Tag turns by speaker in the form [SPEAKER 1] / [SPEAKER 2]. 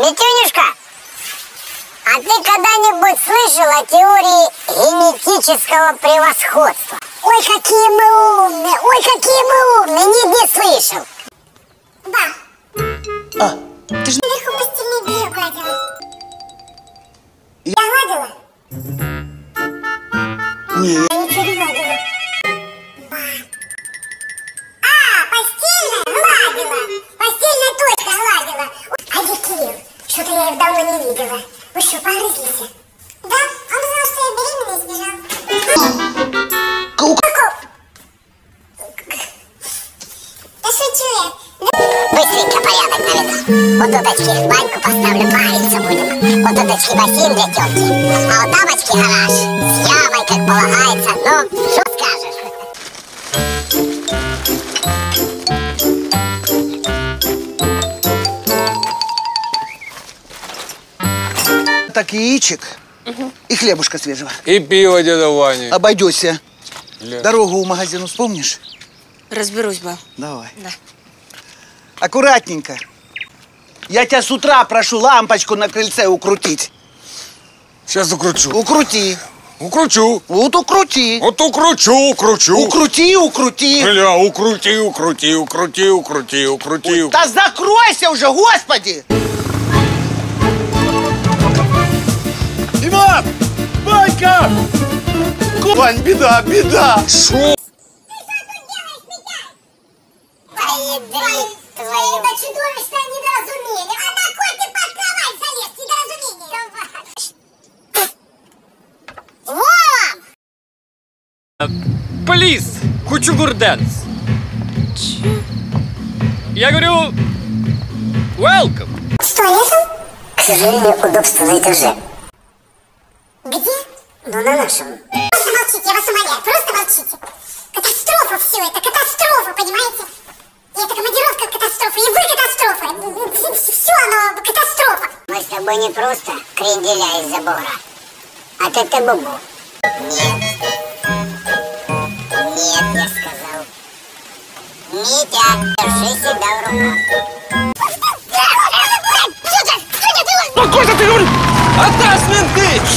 [SPEAKER 1] Митюнюшка, а ты когда-нибудь слышал о теории генетического превосходства? Ой, какие мы умные, ой, какие мы умные, не, не слышал. Да.
[SPEAKER 2] А, ты же...
[SPEAKER 1] Постельное белье гладила. Я гладила?
[SPEAKER 2] Не,
[SPEAKER 1] Я ничего не видела. Вы что, погрызлись? Да, он узнал, что я беременна и сбежал.
[SPEAKER 2] ку-
[SPEAKER 1] Да шучу я. Быстренько порядок наведу. Вот уточки баньку поставлю, париться будем. Вот уточки бассейн для тетки. А у дамочки гараж с ямой, как полагается. Ну, что
[SPEAKER 2] так яичек и хлебушка свежего.
[SPEAKER 3] И пиво деда Вани.
[SPEAKER 2] Обойдешься.
[SPEAKER 3] Ля.
[SPEAKER 2] Дорогу у магазину вспомнишь?
[SPEAKER 4] Разберусь, ба.
[SPEAKER 2] Давай.
[SPEAKER 4] Да.
[SPEAKER 2] Аккуратненько. Я тебя с утра прошу лампочку на крыльце укрутить.
[SPEAKER 3] Сейчас укручу.
[SPEAKER 2] Укрути.
[SPEAKER 3] Укручу.
[SPEAKER 2] Вот укрути.
[SPEAKER 3] Вот укручу, укручу.
[SPEAKER 2] Укрути, укрути.
[SPEAKER 3] Бля, укрути, укрути, укрути, укрути, укрути.
[SPEAKER 2] Да закройся уже, господи!
[SPEAKER 5] Ванька! Вань, беда, беда!
[SPEAKER 3] Шо?
[SPEAKER 6] Плиз, хочу гурденс. Я говорю, welcome.
[SPEAKER 1] С туалетом? К сожалению, удобство на этаже. Где? Ну, на нашем. Просто молчите, я вас умоляю, просто молчите. Катастрофа все это, катастрофа, понимаете? И эта командировка катастрофа, и вы катастрофа. Все оно катастрофа. Мы с тобой не просто кренделя из забора, а ты ты бубу. Нет. Нет, я сказал. Митя, держи себя в руках.
[SPEAKER 6] Спокойно, ты говорю! Атас, менты!